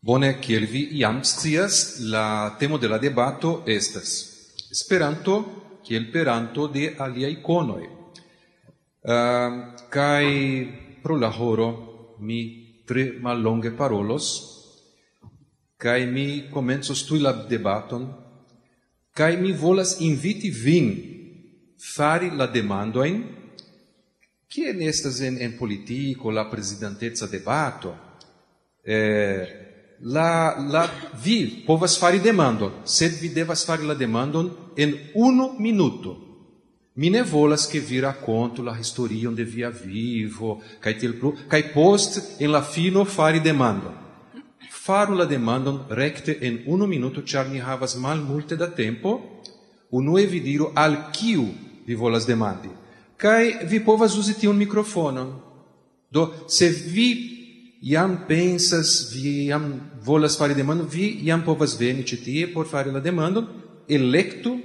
Bone, kiel vi iam scias, la temo de la debato estas Esperanto kiel peranto de aliaj konoj. Uh, kaj pro la horo mi tre mallonge parolos, kaj mi komencos tuj la debaton, kaj mi volas inviti vin fari la demandojn, kie estas en, en politiko la prezidanteca debato, eh, la la vi povas fari demandon sed vi devas fari la demandon en unu minuto. Mi ne volas che vi racconto la historion de via vivo kai tel plu kai post en la fino fari demandon. Faru la demandon recte en unu minuto char ni havas mal multe da tempo. Unu e vi diru al kiu vi volas demandi? Kai vi povas uzi tion microfonon do se vi iam pensas, vi iam volas fari demando, vi iam povas veni citie por fari la demando, electu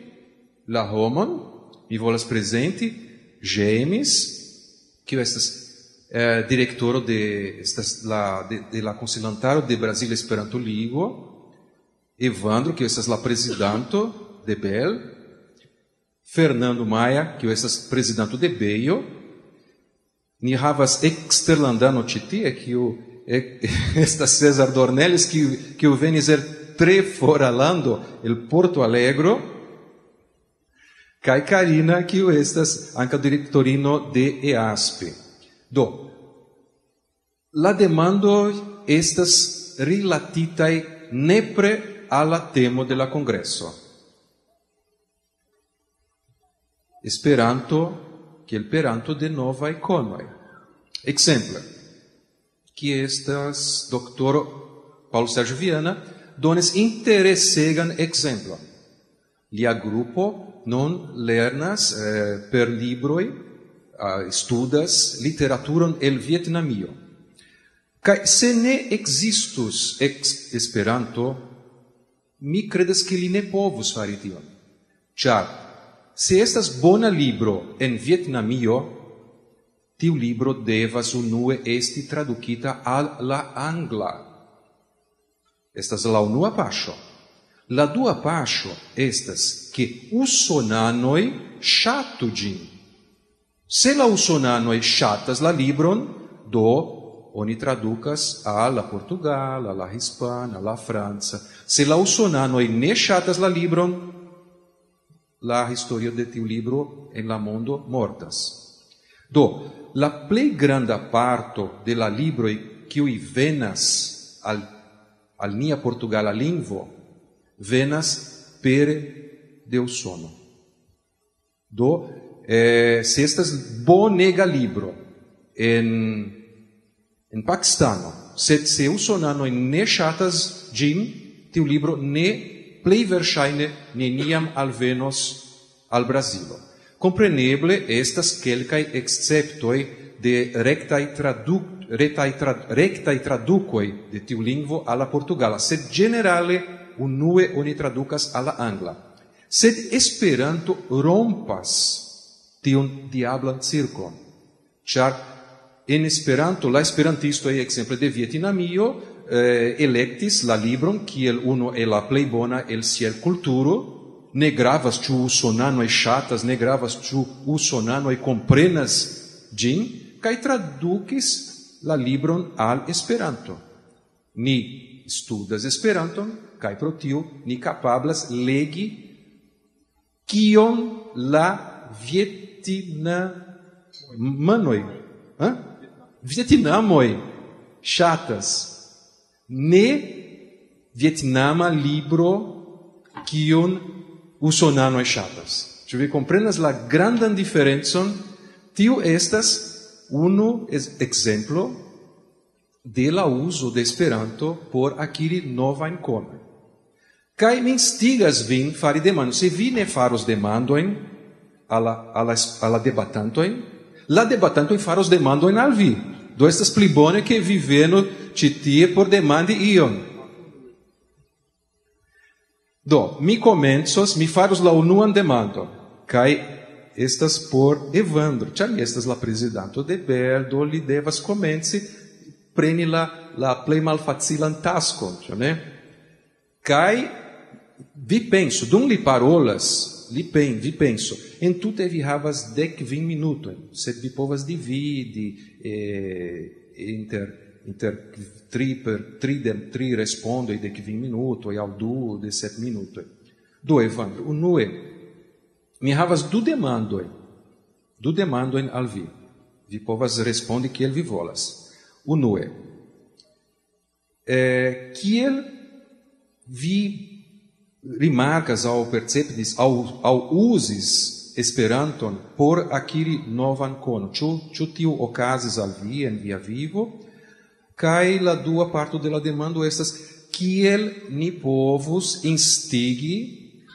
la homon, mi volas presenti, gemis, que estas eh, directoro de, estas la, de, de la consilantaro de Brasil Esperanto Ligo, Evandro, que estas la presidanto de BEL, Fernando Maia, que estas presidanto de BEIO, Ni havas eksterlandano ĉi tie, kiu estas Cesar Dornelles kiu, kiu venis el tre foralando, el Porto Alegro, kaj Karina, kiu estas ankaŭ direktorino de EASP. Do, la demando estas rilatitaj nepre al la temo de la kongreso. Esperanto kiel peranto de nova conoi. Exemple, qui estas doctor Paulo Sergio Viana dones interessegan exemplon. Lia grupo non lernas eh, per libroi, eh, studas literaturon el Vietnamio. Kaj se ne existus ex Esperanto, mi credas che li ne povus fari tion. Ciar se estas bona libro en Vietnamio tiu libro devas unue esti traducita al la angla. Estas la unua pascio. La dua pascio estas che usonanoi shatu gin. Se la usonanoi shatas la libron, do oni traducas al la Portugal, al la Hispana, la Franza. Se la usonanoi ne shatas la libron, la historia de tiu libro en la mondo mortas. Do, la plei granda parto de la libro qui venas al al nia portugala lingvo venas per de usono do eh, se estas bonega libro en en pakistano se se usonano in ne shatas gin tiu libro ne plei versaine neniam alvenos al Brasilo. Compreneble estas quelcae exceptoi de rectai traduc retai tra, rectai traducoi de tiu lingvo alla portugala, sed generale unue oni traducas alla angla. Sed Esperanto rompas tiun diablan circon, char en Esperanto la esperantistoj exemple de Vietnamio, eh, electis la libron kiel uno e la plei bona el siel culturo ne gravas ĉu usonanoj ŝatas, ne gravas ĉu usonanoj komprenas ĝin, kaj tradukis la libron al Esperanto. Ni studas Esperanton, kaj pro tio ni kapablas legi kion la vietina manoj, eh? vietnamoj ŝatas. ne vietnama libro kion usonano e shatas. Ci vi comprenas la grandan differenzon Tiu estas unu exemplo de la uso de Esperanto por akiri nova konojn. Kai min instigas vin fari demandojn. Se vi ne faros demandojn alla alla alla la, al la debatantojn, faros demandojn al vi. Do estas pli bone ke vi venu citie por demandi ion. Do, mi començos, mi faros la unuan demando, kai estas por Evandro, ĉar estas la prezidanto de BER, do li devas komenci preni la la plei malfacilan taskon, ĉu ne? Kaj vi penso, dum li parolas, li pen, vi penso, en tute vi havas dek vin minutojn, sed vi povas dividi eh, inter inter tri per tri de tri respondoi de kvin minuto e al du de set minuto. Do Evandro, unue mi havas du demandoi. Du demandoi al vi. Vi povas respondi kiel vi volas. Unue. Eh, kiel vi rimarcas au perceptis au, au usis esperanton por acquiri novan cono. Ciu, ciu tiu ocasis al vi en via vivo? Kai la dua parto de la demando estas kiel ni povus instigi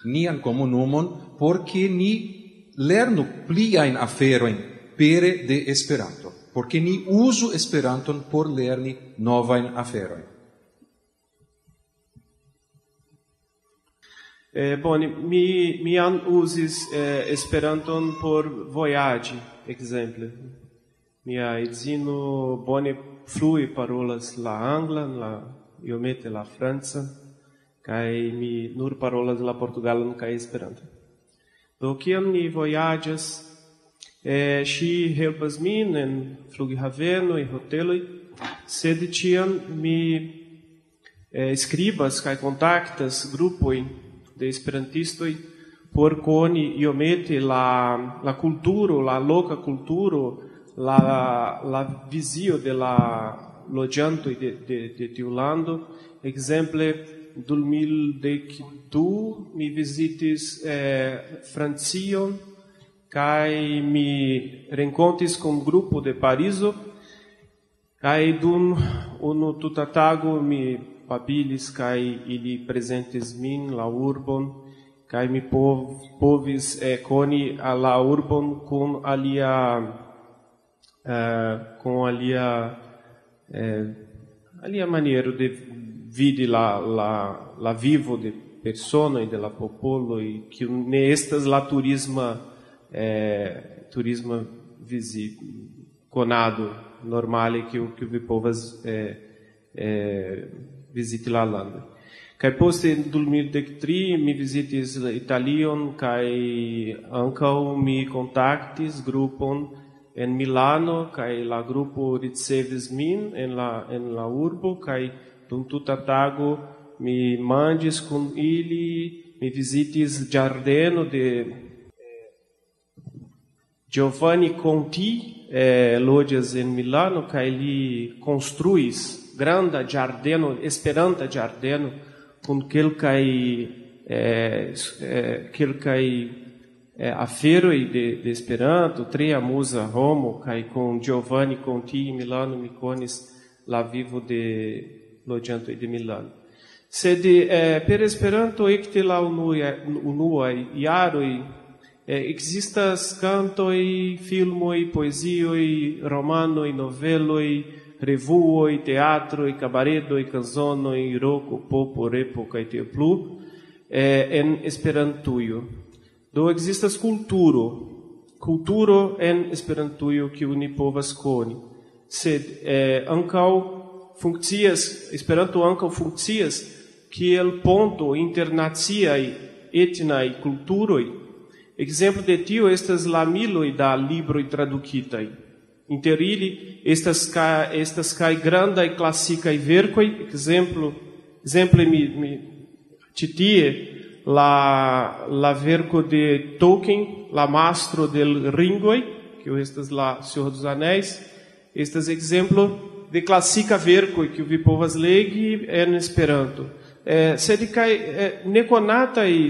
nian komunumon por ke ni lernu pliajn aferojn pere de Esperanto, por ke ni uzu Esperanton por lerni novajn aferojn. Eh, bone, mi, mi an usis eh, Esperanton por voyage, exemple. Mia edzino bone flui parolas la angla, la iomete la franca, kai mi nur parolas la portugalan kai esperanto. Do kiam ni voyaĝas, eh, ŝi helpas min en flughavenoj, hoteloj, sed ĉiam mi eh, skribas kaj kontaktas grupojn de esperantistoj por koni iomete la la kulturo, la loka kulturo, la la visio de la loĝantoj de de de tiu lando ekzemple tu mi visitis eh, Francion kaj mi renkontis kun grupo de Parizo kaj dum unu tuta tago mi pabilis kaj ili prezentis min la urbon kaj mi pov, povis eh, koni la urbon kun alia uh, com ali a é, ali a maneira de vir lá lá lá vivo de persona e della popolo e que nestas lá turismo é, turismo conado normal que o que o povoas é, é, visite lá lando Kaj poste dormir de dek tri mi vizitis Italion kaj ankaŭ mi kontaktis grupon en Milano kai la grupo ricevis min en la en la urbo kai dum tuta tago mi mandis kun ili mi visitis giardeno de eh, Giovanni Conti eh, lojas en Milano kai li construis granda giardeno esperanta giardeno kun kelkai eh, eh, eh, afero de, de Esperanto, tria musa Romo, con Giovanni Conti Milano Miconis la vivo de loĝantoj de Milano. Sed eh, per Esperanto ekte la unuaj unuaj jaroj eh, ekzistas kantoj, filmoj, poezioj, romanoj, noveloj, revuoj, teatroj, kabaredoj, kanzonoj, roko, popo, repo kaj tiel plu eh, en Esperantujo do existas culturo. Culturo en esperantujo que uni povas koni. Sed eh, ancau funkcias esperanto ancau funkcias kiel ponto internaciaj etnaj kulturoj Exemplo de tio estas la miloj da libroj tradukitaj inter ili estas ka estas kaj grandaj klasikaj verkoj ekzemplo ekzemple mi, mi citie la la verco de Tolkien, la mastro del Ringoi, que estas la Senhor dos Anéis, estas exemplo de classica verco que vi povas legi en Esperanto. Eh, sed kai eh,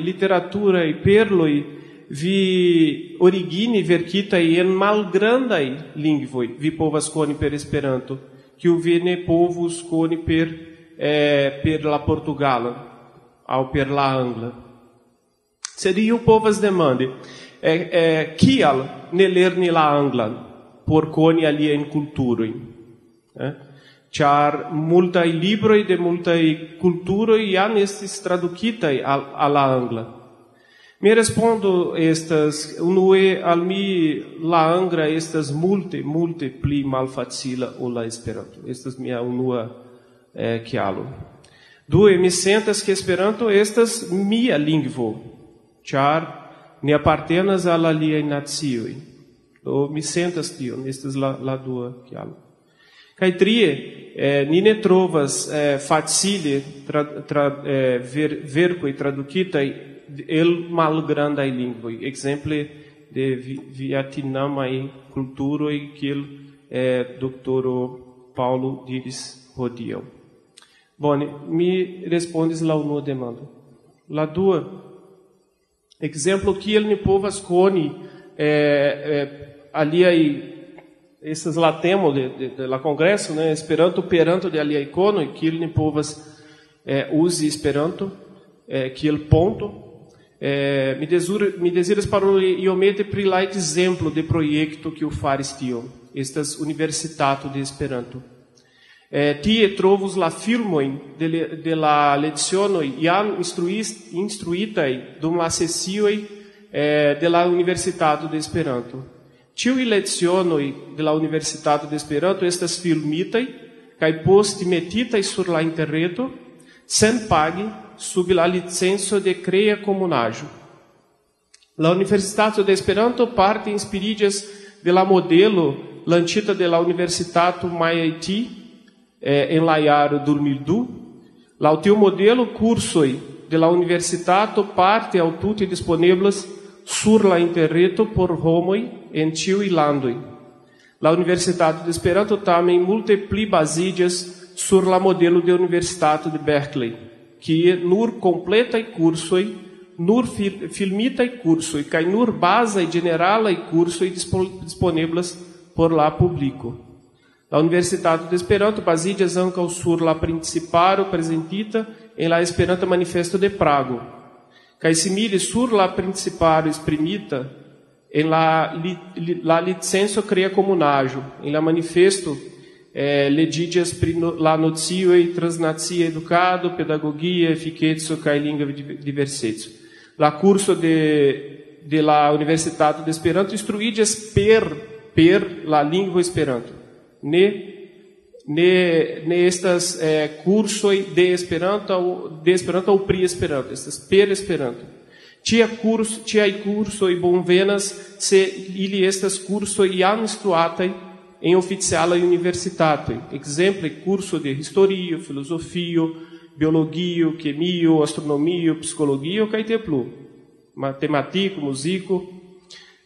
literatura i perloi vi origini verkita en malgrandai lingvoi vi povas koni per Esperanto, o vi ne povus koni per eh, per la Portugala, au per la Angla. Sed iu povas demandi, é, é, kial ne lerni la anglan por koni aliajn kulturojn? Eh? Ĉar multaj libroj de multaj kulturoj jam estis tradukitaj al, al la angla. Mi respondo estas unue al mi la angla estas multe multe pli malfacila ol la Esperanto. Estas mia unua eh, chialo. Due, mi sentas che Esperanto estas mia lingvo, char ne appartenas alla lia nazioi. Do mi sentas tio, estas la, la dua chialo. Kai trie, eh, ni ne trovas eh, facile tra, tra, eh, ver, vercoi traducitai el malgrandai lingvoi. Exemple de vietnamai culturoi que eh, doctoro Paulo diris hodiau. Bone, mi respondes la unua demando. La dua, exemplo que ele ne povas coni eh, eh, aliai esses lá temo de, de, de la congresso, né, Esperanto peranto de alia icono, que ele povas é, use Esperanto, é, que ele ponto, é, me, desura, me desiras para o iomete pri lá exemplo de projeto que o faris tio, estas universitato de Esperanto. Eh, tie trovus la filmoin de, de la lecionoi iam instruitai dum la sesioi eh, de la universitato de Esperanto. Tiu lecionoi de la Universitato de Esperanto estas filmitaj kaj poste metitaj sur la interreto sen pagi sub la licenco de crea comunaĵo. La Universitato de Esperanto parte inspiriĝas de la modelo lancita de la Universitato MIT é, eh, enlaiar 2002, lá o teu modelo cursoi de la universitato parte ao tutti disponíveis sur la interreto por homoi en e landui. La Universitato de Esperanto tamen multipli basidias sur la modelo de Universitato de Berkeley, que é nur completa e cursoi, nur fil e i cursoi, cai nur base e generala e curso e disponíveis por lá público. La Universitato de Esperanto baziĝas ankaŭ sur la principaro prezentita en la Esperanto Manifesto de Prago, kaj simile sur la principaro esprimita en la, li, la licenso crea comunajo, en la manifesto eh, ledidias pri no, la nocioi transnacia educado, pedagogia, efiquetso kaj lingua diversetso. La curso de, de la Universitato de Esperanto instruidias per, per la lingua Esperanto. Ne ne, ne estas eh, de Esperanto de Esperanto au pri Esperanto, estas per Esperanto. Tia curso, tia cursoi bonvenas se ili estas cursoi jam instruatai em oficiala universitatoi. Exemple, curso de historio, filosofio, biologio, chemio, astronomio, psicologia, kaj te plu. Matematiko, muziko.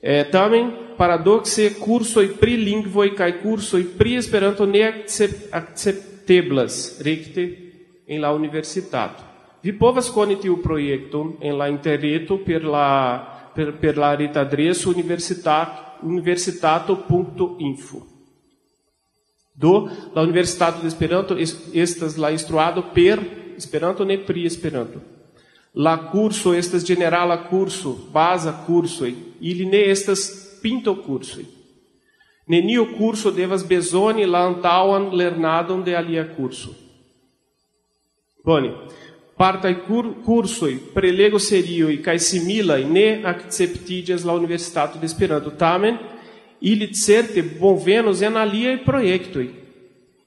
Eh, tamen, paradoxe cursoi pri lingvoi kaj cursoi pri Esperanto ne accepteblas recte en la universitato. Vi povas koni tiu projekton en la interreto per la per, per la retadreso universitato universitato.info. Do la Universitato de Esperanto estas la instruado per Esperanto ne pri Esperanto. La curso estas generala curso, basa curso, ili ne estas pinto curso. Nenio curso devas bezoni la antauan lernadon de alia curso. Boni, partai cur cursoi, prelego serioi, cae similai ne acceptidias la Universitato de Esperanto. Tamen, ili certe bonvenos en aliai proiectoi.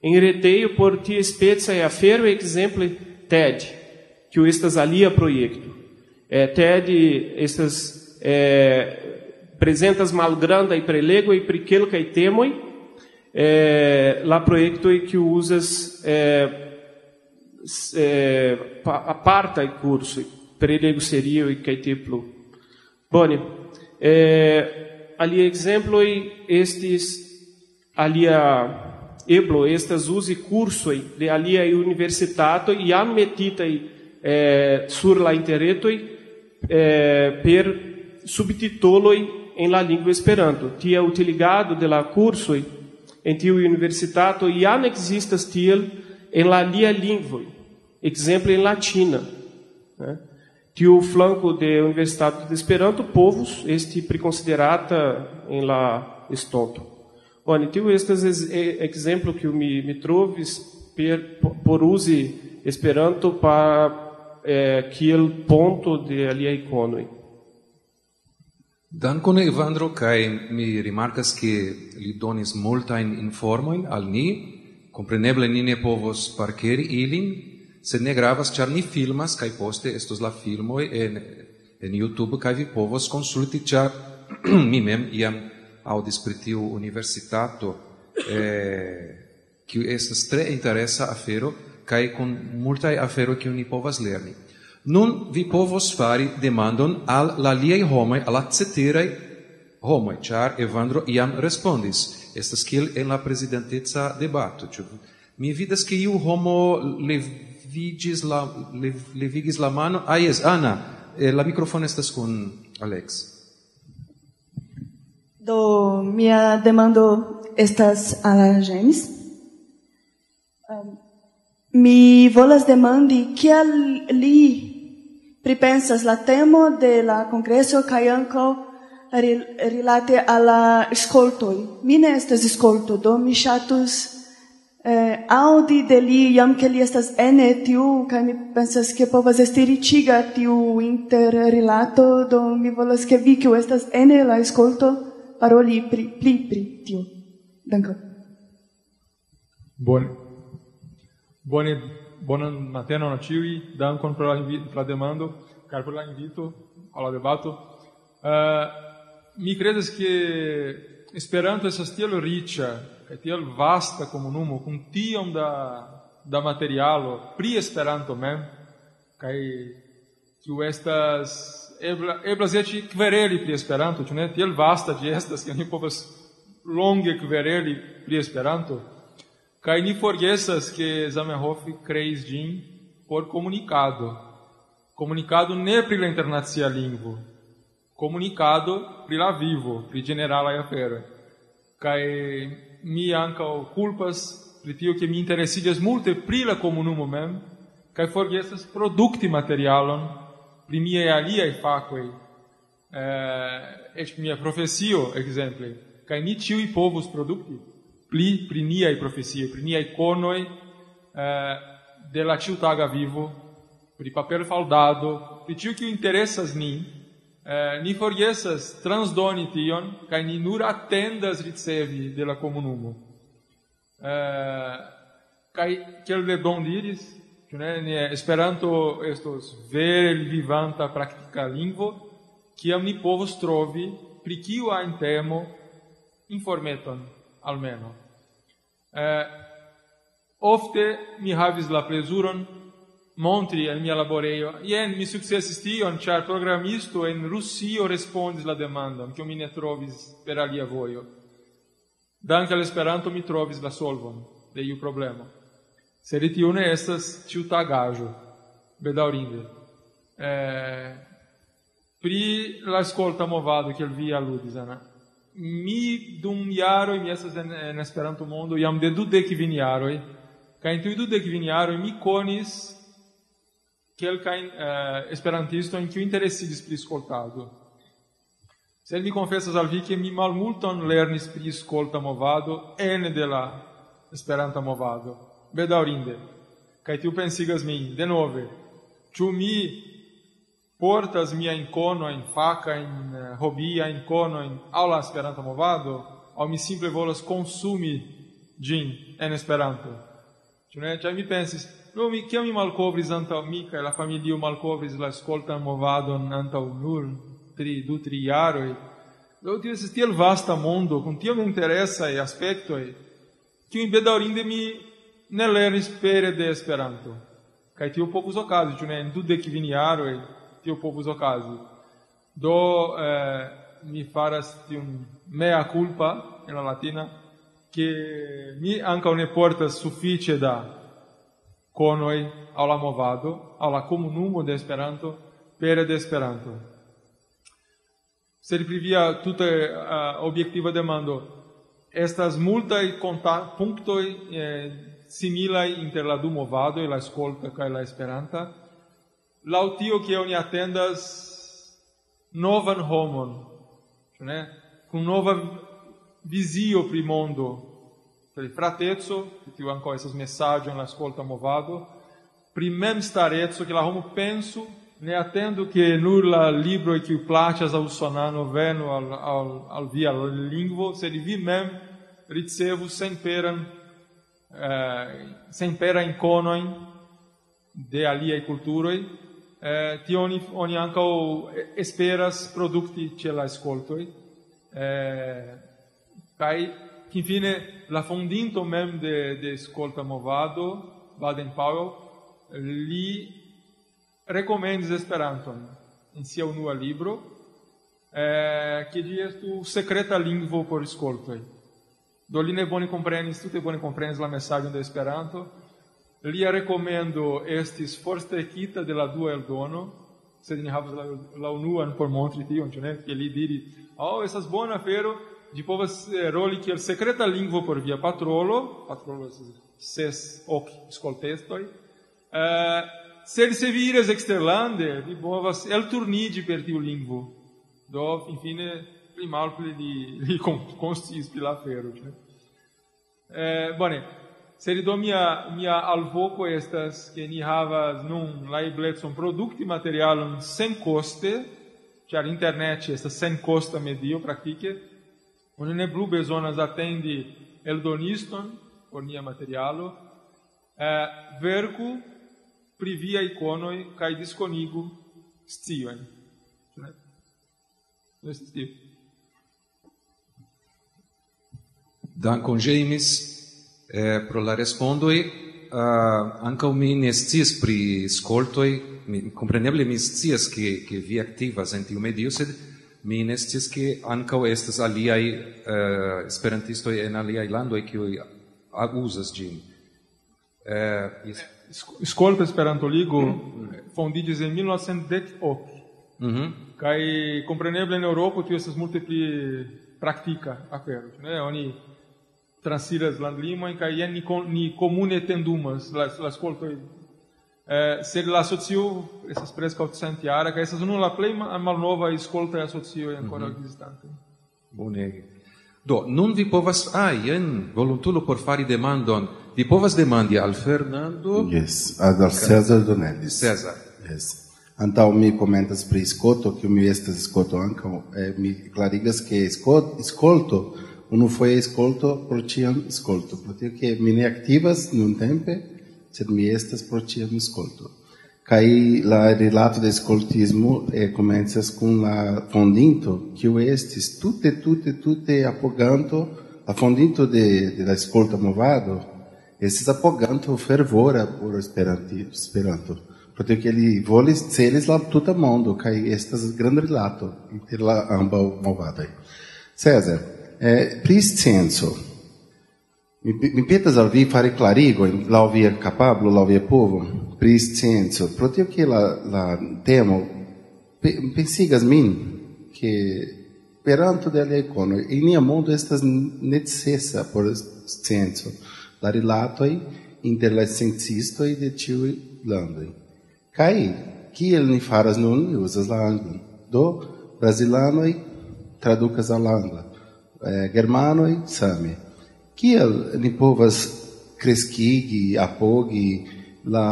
En reteio por e afero exemple TED, que estas alia proiecto. É, TED, estas é, presentas malgranda e prelego e priquelo que temoi eh, la proiecto e que usas eh, eh, aparta e curso prelego seria e que tiplo boni eh, ali exemplo estes ali a eblo estas use curso de ali a universitato e a metita eh, sur la interreto eh, per subtitoloi em la língua Esperanto. Tia utiligado de la cursoi en tiu universitato iam existas tiel en la lia lingvoi. Exemplo em latina. Né? Tiu flanco de Universitato de Esperanto, povos, este preconsiderata em la estonto. Bom, tiu estes exemplo que me, me trovis per, por use Esperanto para eh, kiel ponto de alia konoj. Dankon Evandro kaj mi rimarkas ke li donis multajn informojn al ni. Kompreneble ni ne povos parkeri ilin, sed ne gravas ĉar ni filmas kaj poste estos la filmoj en en YouTube kaj vi povos konsulti ĉar mi mem iam aŭdis pri tiu universitato eh, kiu estas tre interesa afero Καί κον μεγάλη αφήνωση που όλοι Νούν πολίτε λένε. Δεν μπορούμε να κάνουμε την αλληλεγγύη τη Ρώμη, την εξετάσταση τη Ρώμη. Τι θα κάνουμε, η Εύαν θα απαντήσει. Είναι αυτό που είναι η president τη συζήτηση. Είμαι βέβαιη ότι η Ρώμη θα βγει τη δική τη δική τη. Α, η μικρόφωνη είναι με τον Alex. Εγώ θα ήθελα να πω ότι η Αναγέννη. Mi volas demandi kial li pripensas la temo de la congreso kaj ankaŭ rilate al la skoltoj. Mi ne estas skolto, do mi ŝatus eh, aŭdi de li jam ke li estas ene tiu kaj mi pensas ke povas esti riĉiga tiu interrilato, do mi volas ke vi kiu estas ene la skolto paroli pri, pli pri tiu. Dankon. Bone. Bone, bonan matenon a ciui, dankon pro la, la demando, car pro la invito, alla debato. Uh, mi credes che Esperanto estas tiel riĉa tiel vasta komunumo kun tiom da da materialo pri Esperanto mem kiu estas ebla eblas eĉ kvereli pri Esperanto, tiel vasta ĝi estas ke ni povas longe kvereli pri Esperanto. Cai ni forgesas que Zamenhof creis din por comunicado. Comunicado ne pri la internacia lingvo. Comunicado pri la vivo, pri generala e afero. Cai mi anca culpas pri tio che mi interesigas multe pri la comunumo mem, cai forgesas producti materialon pri miei aliai facoi, eh, et mia profesio, exemple, cai ni i povus producti pli pri niaj profesio pri nia iconoi eh, de la ciutaga vivo, pri paperfaldado, pri tio que interesas ni eh, ni forgesas transdoni tion kai ni nur atendas ricevi de la comunumo Eh, kai kiel Lebon diris, ĉu ne, ne Esperanto estos vere vivanta praktika lingvo, kiam ni povos trovi pri kiu ajn temo informeton almeno. Eh, ofte mi havis la plezuron montri al mia laborejo. Ien mi successis tion, char programisto en Russio respondis la demandam, che mi ne trovis per alia voio. Dank al Esperanto mi trovis la solvon de iu problema. Sed tiu ne estas ĉiutagaĵo, bedaurinde. Eh, pri la skolta movado che vi aludis, Ana mi dum jaroj mi estas en, en Esperanto mondo jam de dudek kvin jaroj kaj en tiuj dudek mi konis kelkajn uh, esperantistojn kiuj interesiĝis pri skoltado. Sed mi konfesas al vi ke mi malmulton lernis pri skolta movado ene de la Esperanta movado. Bedaŭrinde. Kaj tiu pensigas min denove. Ĉu mi portas mia incono in faca in eh, robia incono in aula esperanto movado ao mi simple volas consumi gin en esperanto. Ĉu ne? Ĉar mi pensis no mi kiam mi anta antaŭ mi kaj la familio malcovris la scolta movadon anta nur tri du tri jaroj? Do tio estis tiel vasta mondo kun tiom e aspektoj in bedaurinde mi ne lernis pere de Esperanto. Kaj tio povus okazi ĉu ne? Du dudek kvin jaroj tio povus okazi. Do eh, mi faras tiun mea culpa en la latina che mi anca ne portas suffice da conoi al la movado, al la comunumo de Esperanto, per de Esperanto. Sed privia tuta uh, eh, obiectiva demando estas multai contact punctoi eh, similai inter la du movado e la ascolta kaj la Esperanta laŭ tio ke oni atendas novan homon, ne? Kun nova vizio pri mondo, pri fratezzo, tiu anco essas messaggio la scolta movado, pri mem starezzo, che la homo penso, ne attendo che nur la libro che placias au sonano venu al, al, al via lingvo, se li vi mem ricevu sen peran eh, sempera in conoin de aliai culturoi, eh, ti oni ancau esperas producti ce la ascoltoi, eh, kai infine, la fondinto mem de, de ascolta movado, Baden-Powell, li recomendis Esperanton in sia unua libro, eh, che di estu secreta lingvo por ascoltoi. Do li ne bone comprenis, tute bone comprenis la messaggio de Esperanto, Lia recomendo estis forstekita de la dua eldono, sed ni havas la, la unuan por montri tion, ne? che li diri: oh, estas bona fero, di povas eh, roli kiel secreta lingvo por via patrolo, patrolo ses ok skoltestoj, uh, se li serviras eksterlande, vi povas elturniĝi per tiu lingvo." Do, infine, pli malpli li, li con, pri la fero, ne? Eh, bone, Sed do mia mia alvoco estas che ni havas nun la iblexon produkti materialon sen coste, char internet estas sen costa medio praktike. Oni ne blu bezonas atendi eldoniston por nia materialo, eh, verku pri via iconoi kaj diskonigu sciojn. Dankon James eh, pro la respondoi. Uh, ankaŭ mi ne scias pri scoltoi mi compreneble mi scias che che vi aktivas en tiu medio, sed mi ne scias ke ankaŭ estas aliaj uh, esperantisto en aliaj landoj kiuj uzas ĝin. Uh, yes. esperanto Esperantoligo mm -hmm. fondiĝis en Mm Mhm. kai compreneble in europa tu estas multe pli praktika afero, ne? Oni transiras landlimojn kaj jen ni, ni komune tendumas la, la skoltoj. Eh, sed la asocio estas preskaŭ centjara kaj estas unu la plej malnovaj skoltaj asocioj ankoraŭ mm -hmm. ekzistantaj. Bonege. Do, nun vi povas, ah, jen, voluntulo por fari demandon, vi povas demandi al Fernando... Yes, ad al Cesar donelli Cesar. Yes. Antau mi comentas pri scoto, che mi estas scoto anca, eh, mi clarigas che scoto, scolto, unu foi scolto, por ciam scolto, porque che mi ne activas nun tempe, sed mi estas pro ciam scolto. Kai la relato de scoltismo e comenzas con la fondinto, que o estis tutte, tutte, tutte apoganto, la fondinto de, de la scolta movado, estis apoganto fervora por esperanto. esperanto. Porque que ele volis celis la tuta mondo, kai estas grande relato inter la amba movada. César, eh, pris censo, Mi, mi petas al vi fare clarigo in la via capablo, la via povo, pris scienzo. Pro tio che la, la temo, pe, pensigas min, che peranto de alia icono, in nia mondo estas necessa por scienzo, la rilatoi inter la sciencistoi de ciui landoi. Cai, kiel ni faras nun, usas la angla. Do, brasilanoi traducas al angla. Eh, germanoi, same kiel ni povas crescigi, apogi la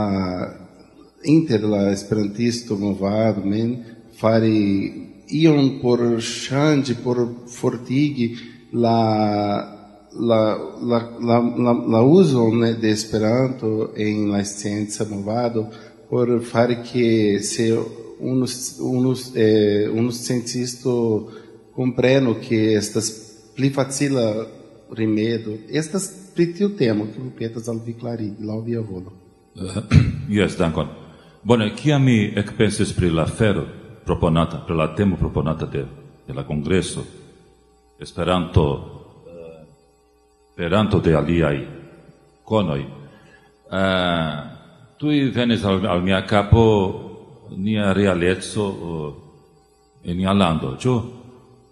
inter la esperantisto movado men fari ion por change por fortigi la la la la la, la uso ne de esperanto en la scienza movado por fari che se unus unus eh, unus cientisto compreno che estas pli facila rimedo. Estas pri tiu temo kiu mi petas al vi klarigi laŭ via volo. Eh, Jes dankon. Bone kiam mi ekpensis pri la afero proponata pri la temo proponata de de la kongreso? Esperanto eh, Esperanto de aliaj konoj. Uh, tuj venis al, al mia kapo nia realezzo uh, en nia lando, ĉu?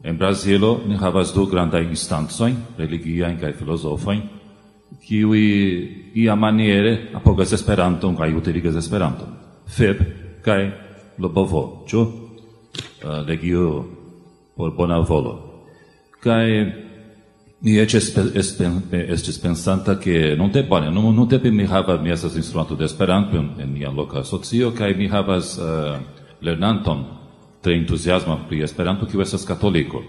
En Brazilo ni havas du grandaj instancojn, religiajn kaj filozofajn, kiuj iamaniere apogas Esperanton kaj utiligas Esperanton. FEB kaj Lobovo, ĉu? Uh, eh, legio por bona volo. Kaj mi eĉ estis pensanta ke nuntempe bone, non nuntempe mi havas mi estas instruanto de Esperanto en mia loka asocio kaj mi havas uh, lernanton tre entusiasma pri Esperanto kiu estas katoliko.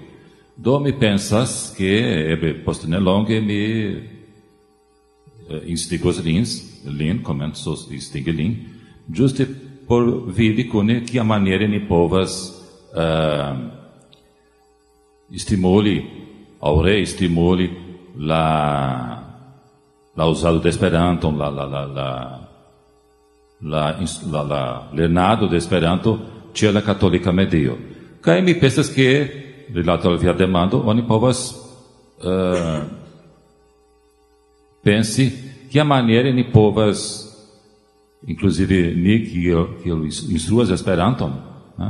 Do mi pensas ke eble post ne longe mi uh, instigos lins, lin, comensos instigi lin, giuste por vidi cune kia maniere ni povas uh, stimuli, aure stimuli la la usado de Esperanto, la la la la la la, la lernado de Esperanto ĉe la katolika medio. Kaj mi pensas ke rilato al via demando oni povas uh, pensi kia maniere ni povas inclusive ni kiel instruas Esperanton, uh,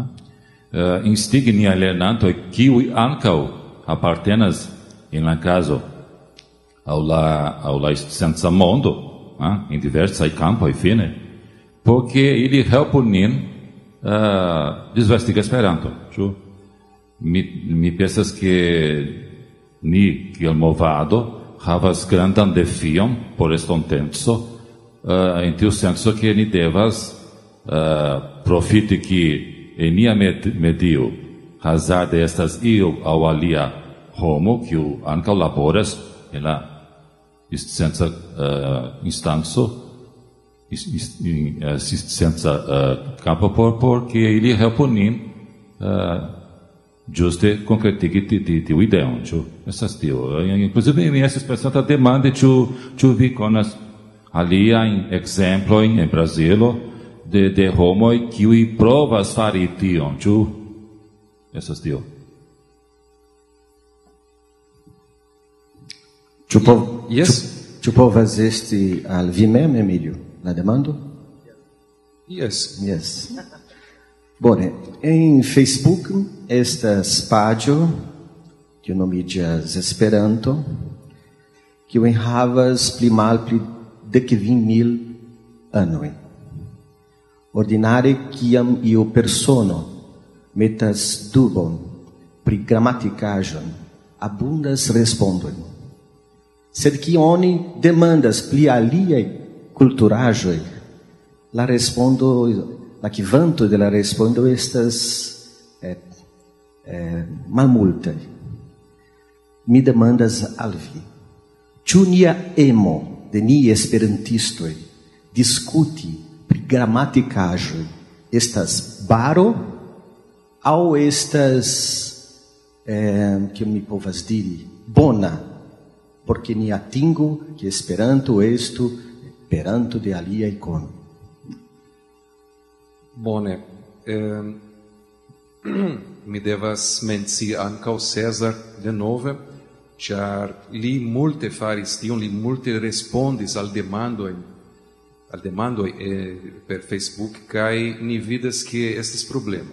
instigi nia lernantoj kiuj ankaŭ apartenas en la caso ao la ao la senza mondo, in diversa campo e fine, porque ele helpa nin Eh, uh, disvastiga Esperanto, ĉu? Mi mi pensas ke ni kiel movado havas grandan defion por estonteco uh, eh, en tiu senso ke ni devas uh, profiti ki en nia med medio hazarde estas io au alia homo kiu ankaŭ laboras en la scienca uh, instanco Uh, assistenza uh, uh, capa por porque ele é reponin giuste concretige ti ti ti ideon ĉu estas tio. Inkluzive mi estas pensanta demande ĉu ĉu vi konas aliajn ekzemplojn em Brasil de de homoj kiuj provas fari tion ĉu Essas tio. Ĉu tá yes. povas esti al vi mem Emilio? La demando? Yes. Yes. Bone, en Facebook estas paĝo kiu nomiĝas Esperanto, kiu enhavas pli malpli dekvin mil anoj. Ordinare kiam iu persono metas dubon pri gramatikaĵon, abundas respondoj sed que oni demandas pli aliae culturaĵoj, la respondo, la kvanto de la respondo estas eh, eh. Mi demandas al vi, nia emo de ni esperantistoj diskuti pri estas baro aŭ estas eh, kiel mi povas diri bona? Porque ni atingo que esperanto estu peranto de alia icono. Bone. Eh, mi devas menci ankaŭ de nove, char li multe faris tion, li multe respondis al demandoi, al demandoi eh, per Facebook kai ni vidas che estes problema.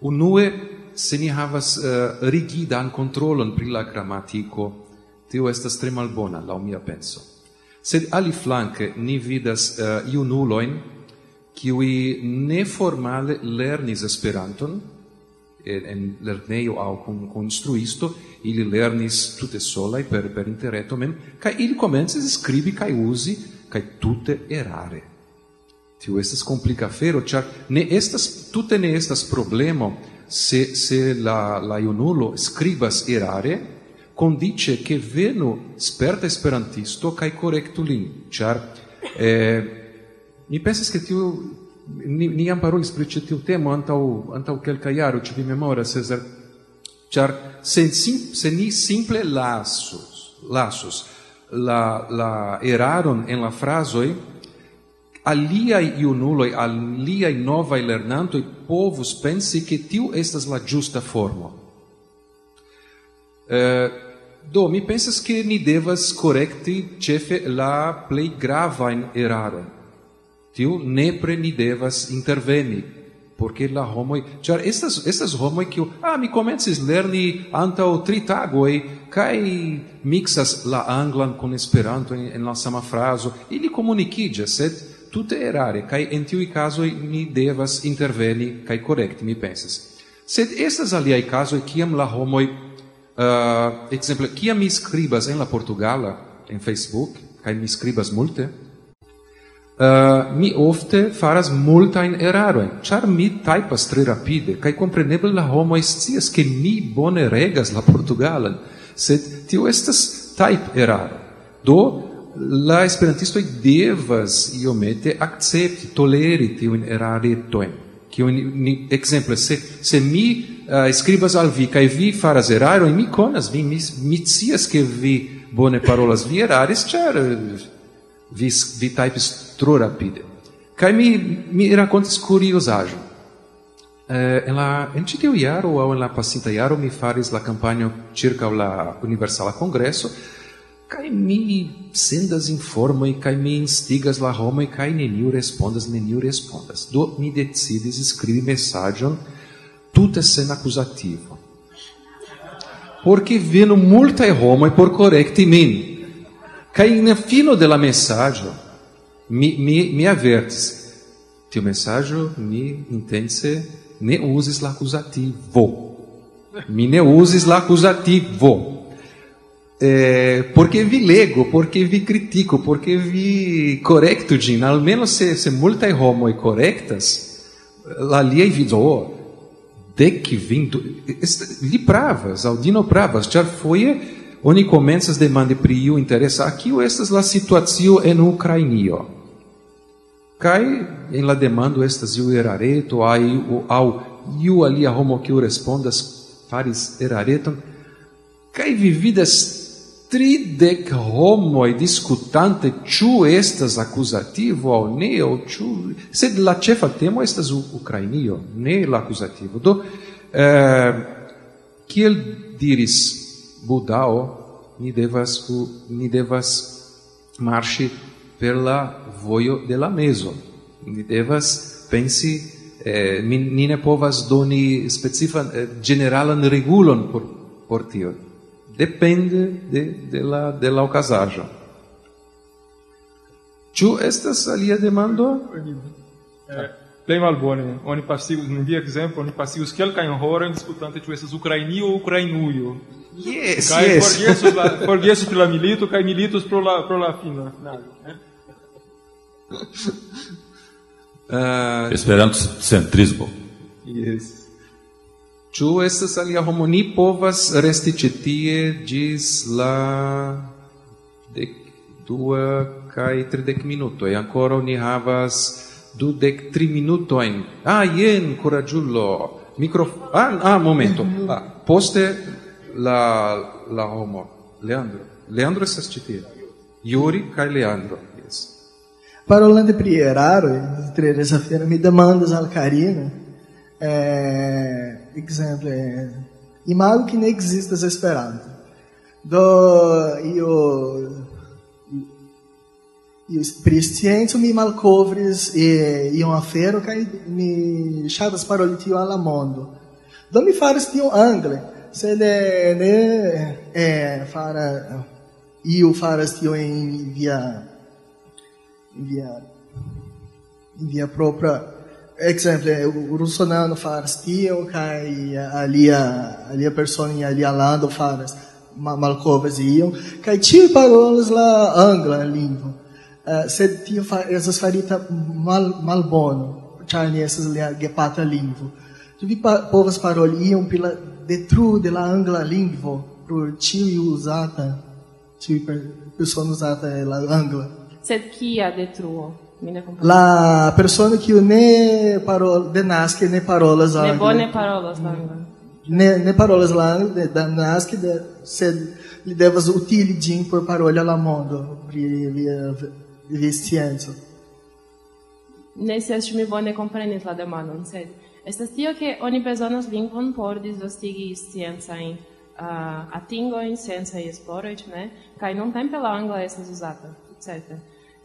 Unue se ni havas eh, uh, rigidan controlon pri la grammatico, tio estas tre malbona lau mia penso. Sed ali flanque ni vidas eh, uh, iunuloin qui neformale lernis Esperanton en, en lerneio au cum construisto, ili lernis tute solai per, per interreto mem, ca ili comences scribi ca usi, ca tute erare. Tio estas complica fero, char ne estas, tute ne estas problemo se, se la, la iunulo scribas erare, condice che venu sperta esperantisto kai correctu lin char eh, mi pensas che tiu ni, ni am parolis pri tiu temo antau antau kelka jaro ĉu vi memoras Cesar char se, se ni simple lasus lasus la la eraron en la frazoi aliai iunuloi, aliai novai lernantoi povus pensi che tiu estas la giusta formo. Eh, Do, mi pensas che ni devas correcti cefe la plei gravain erara. Tiu nepre ni devas interveni, porque la homoi... Char, estas, estas homoi que... Ah, mi comences lerni antau tri tagoi, cae mixas la anglan con esperanto en, en la sama fraso, ili comunicidia, sed tute erare, cae en tiui casoi ni devas interveni, cae correcti, mi pensas. Sed estas aliai casoi, ciam la homoi Uh, exemple, kia mi scribas en la Portugala, en Facebook, kai mi scribas multe, uh, mi ofte faras multain eraroin, char mi taipas tre rapide, kai compreneble la homo scias che mi bone regas la Portugalan, sed tio estas type eraro. Do, la esperantisto devas iomete accepti, toleri tiun eraretoin. Che un esempio se se mi uh, scribas al vi kai vi faras eraro mi conas vi mi, mi cias che vi bone parolas vi eraris char vi vi types tro rapide. Kai mi mi racontas curiosajo. Eh, en la en citiu iaro ou en la pasinta iaro mi faris la campagna circa la Universala Congresso kai mi sendas informo e kai mi instigas la homo e kai neniu respondas neniu respondas. Do mi decidis escribi messagion tutte sen accusativo. Porque veno multa e homo e por correcti min. Kai na fino della messaggio mi mi mi avertis teu messaggio mi intense ne uses l'accusativo. Mi ne uses l'accusativo é, porque vi lego, porque vi critico, porque vi correcto din, almeno se, se multae homoi correctas, aliei vido, oh, dec vinto, li pravas, audino pravas, char foie oni comensas demande pri iu interesa, aquio estas la situatio en Ucrainio. Cai en la demando estas iu erareto, au, au iu alia homo que respondas faris erareton, cai vividas tridec homoi discutante ciu estas accusativo au ne, au ciu... Sed la cefa temo estas Ucrainio, ne la accusativo. Do, eh, kiel diris Budao, ni devas, ni devas marci per la voio de la meso. Ni devas pensi eh, ni ne povas doni specifan eh, generalan regulon por, por tio. Depende de, de la, de la ocasaĵo. Ĉu estas alia demando? Eh, plej malbone. Oni pasigus, en via ekzemplo, oni pasigus kelkajn horojn diskutante ĉu estas Ukrainio aŭ Ukrainujo. Yes, kaj yes. forgesos la forgesos pri la milito kaj militos pro la pro la fina. Eh? Uh, Esperanto centrismo. yes. Ĉu estas alia homo? Ni povas resti ĉi tie ĝis la dek dua kaj tridek minutoj. Ankoraŭ ni havas dudek tri minutojn. Ah, jen, kuraĝulo. Mikro... Ah, ah, momento. Ah, poste la, la homo. Leandro. Leandro estas ĉi tie. Yuri kaj Leandro. Yes. Parolando pri eraro, terça-feira me demandas al Karina. É, exemple, é, imago que nem existas Esperanto. Do io io pri me mi malkovris e ion afero kaj mi ŝatas paroli tio al la mondo. Do mi faris tion angle, sed ne eh, fara iu faras via via via própria. Ekzemple rusonano faras tio kaj eh, alia alia persono en alia lando faras ma, malkovras ion kaj parolas la angla lingvon. Uh, sed tio fa, estas farita mal malbono ĉar ni estas lia gepatra lingvo. Vi pa, povas paroli ion pri la detruo de la angla lingvo pro tio uzata tio persono uzata la angla. Sed kia detruo? La persona que ne parol nasce ne parolas angle. Ne bone parolas angle. Mm. Ne ne parolas angle da nasce de se li devas utili din por parola la mondo pri via via scienza. Ne se mi bone comprenis la demandon, sed estas tio che oni bezonas lingvon por disvastigi sciencajn uh, eh, atingojn, sciencaj esploroj, ne? Kaj nuntempe la angla estas uzata, certe.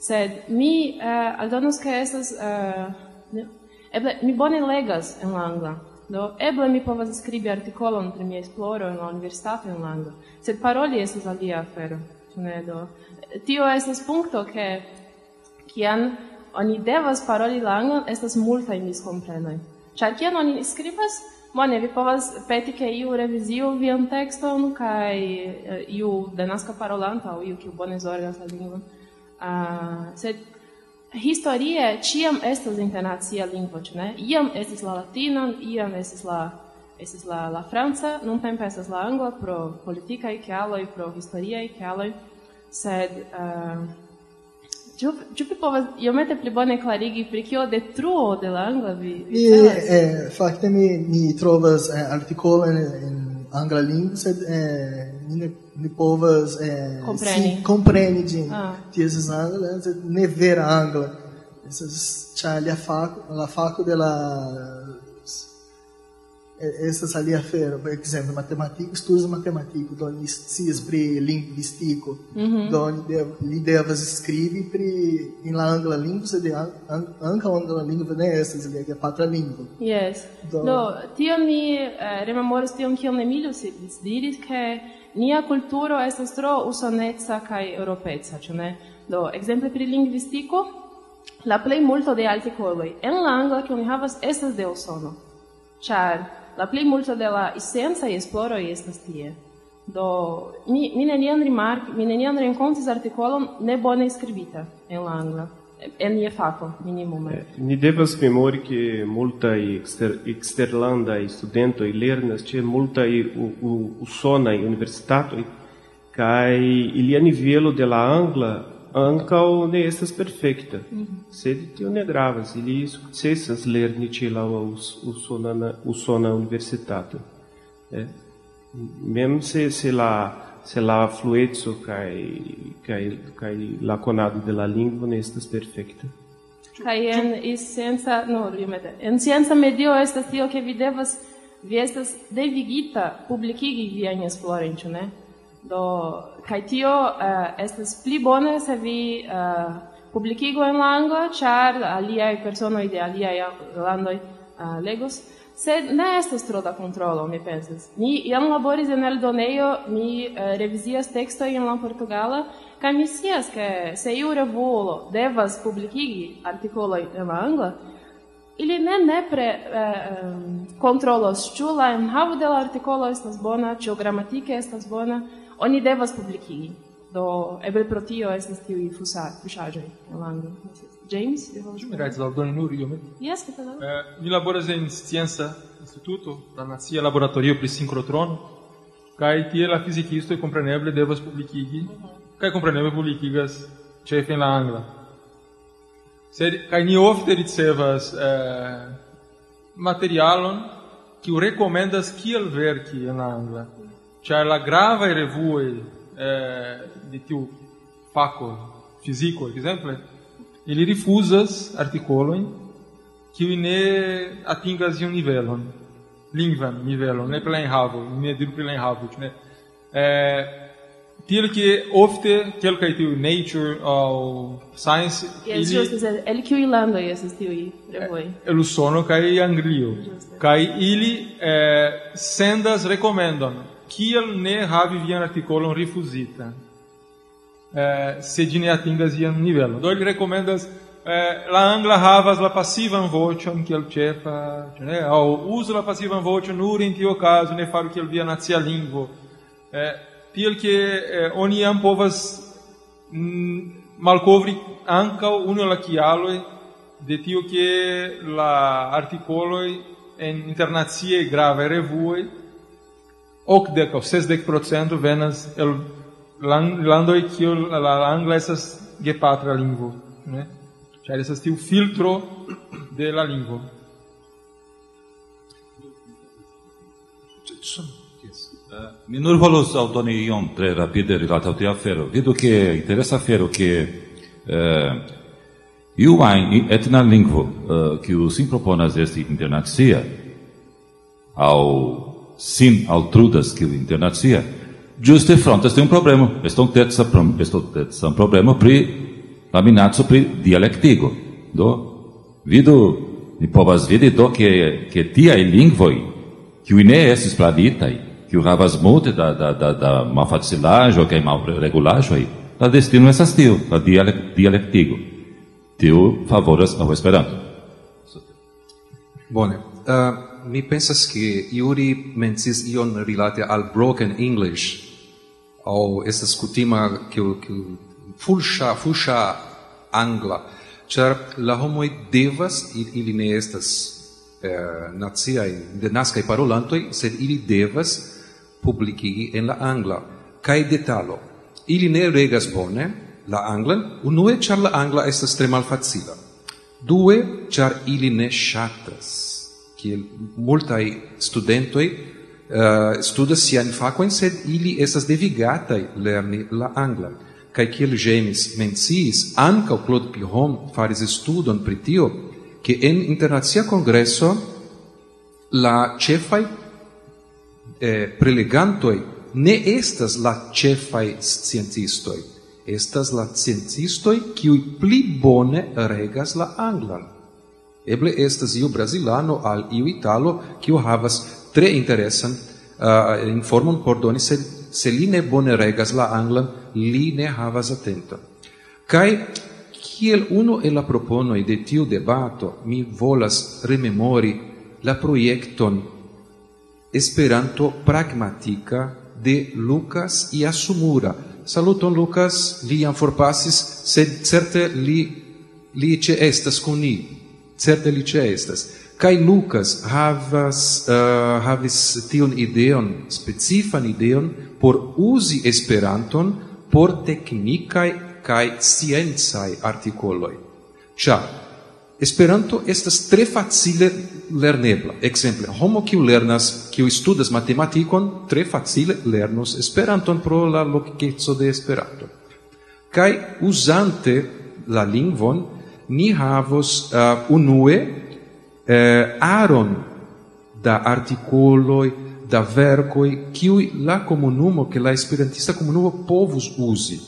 Sed mi uh, aldonus ke estas uh, eble mi bone legas en la angla. Do eble mi povas skribi artikolon pri mia esploro en la universitato en la angla. Sed paroli estas alia afero. Ne do tio estas punkto ke kian oni devas paroli la anglan estas multaj miskomprenoj. Ĉar kiam oni skribas, Bone, vi povas peti ke iu reviziu vian tekston kaj eh, iu denaska parolanta, aŭ iu kiu bone zorgas la lingvon. Uh, sed historie ciam estas internacia lingvo, ĉu ne? Iam estis la latina, iam estis la estis la la franca, nun tempe estas la angla pro politikaj kialoj, pro historiaj kialoj, sed uh, Ju ĉu vi povas iomete pli bone klarigi pri kio detruo de la angla vi? vi mi, eh, fakte mi mi trovas eh, artikolon en angla lingvo, sed eh, ne, ne povas eh, compreni. Si compreni gin. Ah. Tiesis angla, ne vera angla. essas cia alia faco, la faco de la... Eh, estas alia fero, por exemplo, matematiko, studis matematiko, do li scias pri lingvistiko, mm -hmm. do li, dev, li devas scribi pri in la angla lingvo, sed an, an, anca angla lingvo ne estas lia patra lingvo. Yes. Do, do tio mi eh, uh, rememoras tion kion Emilio diris, ke nia kulturo estas tro usoneca kaj europeca, ĉu ne? Do, ekzemple pri lingvistiko, la plej multo de artikoloj en la angla kiun ni havas estas de Usono, ĉar la plej multo de la esencaj esploroj estas tie. Do, mi, mi neniam rimark, mi neniam renkontis artikolon ne bone skribita en la angla. eni je fako, minimum. Né? É, ni devas memori che multai exter, exterlandai studentoi lernas ce multai usonai universitatoi kai ilia nivelo de la angla ancau ne estas perfecta. Mm -hmm. Sed tio ne gravas, ili successas lerni ce la usona, usona universitato. Eh? Mem se, se la se la fluetso kai kai kai la conado de la lingvo ne estas perfekta kaj en scienza no limete en scienza medio estas tio ke vi devas vi estas devigita publikigi viajn esplorojn ĉu ne? Do kaj tio uh, estas pli bone se vi eh, uh, publikigo en lango ĉar aliaj personoj de aliaj landoj uh, legos sed ne estas tro da kontrolo, mi pensas. Mi jam laboris en eldonejo, mi uh, revizias tekstoj en la portugala, kaj mi scias, ke se iu revuolo devas publikigi artikoloj en la angla, ili ne nepre uh, kontrolos ĉu la enhavo de la artikolo estas bona, ĉu gramatike estas bona, oni devas publikigi. Do eble pro tio estas tiuj fusaĵoj en la angla. James, Ci mirați la ordonul eu. Yes, că Eh, Mi laboras en scienca instituto, la nacia laboratorio pri sincrotron, kaj tie la fizikistoj kompreneble compreneble devas publikigi, kaj kompreneble compreneble publikigas ĉefe en la angla. Sed kaj ni ofte ricevas eh, materialon kiu rekomendas kiel verki en la angla, ĉar la gravaj revuoj eh, de tiu fako, fiziko, ekzemple, Ili rifuzas artikolojn, kiuj ne atingas iun nivelon, lingvan nivelon, ne plenhavoj, ne diru plenhavoj, ne. Eh, tiel che ofte kelkaj tiuj nature aŭ science yes, ili ĝuste sed el kiuj landoj estas tiuj revoj el Usono kaj Anglio. Kaj ili eh, sendas rekomendon kiel ne havi vian artikolon rifuzita. Eh, se ĝi ne atingas ian nivelon. Do ili rekomendas eh, la angla havas la pasivan voĉon kiel ĉefa, ne? Aŭ uzu la pasivan voĉon nur en tiu okazo, ne faru kiel via nacia lingvo. Eh, tiel ke eh, oni jam povas mm, malkovri ankaŭ unu la kialoj de tio che la articoloi en internacie grave revuoi ocdec o sesdec procento venas el lan- landoi kio la, la angla esas gepatra lingvo, ne? Ĉar esas tiu filtro de la lingvo. Mi nur volus aldoni iom tre rapide rilate al tia afero. Vidu che interesa afero che eh, iu ajn etna lingvo eh, kiu sin proponas esti internacia au sin altrudas kiu internacia Giuste fronte este un problema, prom- estonteza un problema pri la minaco pri dialektigo. Do, vidu, mi povas vidi do che, che tiai lingvoi, kiui ne estis planitai, kiu havas multe da, da, da, da malfacilaĵo kaj malregulaĵoj, la destino estas tiu, la dialek, dialektigo. Tiu favoras al Esperanto. Bone. Uh, mi pensas che Iuri mencis ion rilate al broken English, au estas kutima kiu kiu fulcha fulcha angla. Char la homoj devas ili ne estas eh, naciaj denaskaj parolantoi sed ili devas publikigi en la angla. Kai detalo ili ne regas bone la anglan unue char la angla estas tre malfacila. Due char ili ne shatas kiel multai studentoi uh, studas sian facoin, sed ili estas devigatai lerni la anglan. Kaj kiel James menciis, ankaŭ Claude Piron faris studon pritio, che en internazia congresso la cefai eh, prelegantoi ne estas la cefai scientistoi, estas la scientistoi qui pli bone regas la anglan. Eble estas iu brasilano al iu italo qui havas tre interesan uh, informon por doni, se, se li ne bone regas la anglan, li ne havas atenton. Kai kiel uno el la proponoi de tiu debato, mi volas rememori la proiecton Esperanto pragmatica de Lucas Iasumura. Saluton Lucas, li jam forpasis, sed certe li li ce estas kun ni. Certe li ce estas. Kai Lucas havas uh, havis tion ideon, specifan ideon por uzi Esperanton por teknikaj kaj sciencaj artikoloj. Ĉar Esperanto estas tre facile lernebla. Ekzemple, homo kiu lernas, kiu studas matematikon, tre facile lernos Esperanton pro la lokeco de Esperanto. Kaj uzante la lingvon, ni havos uh, unue eh, aron da articoloi, da vercoi, kiui la comunumo, che la esperantista comunumo povus usi.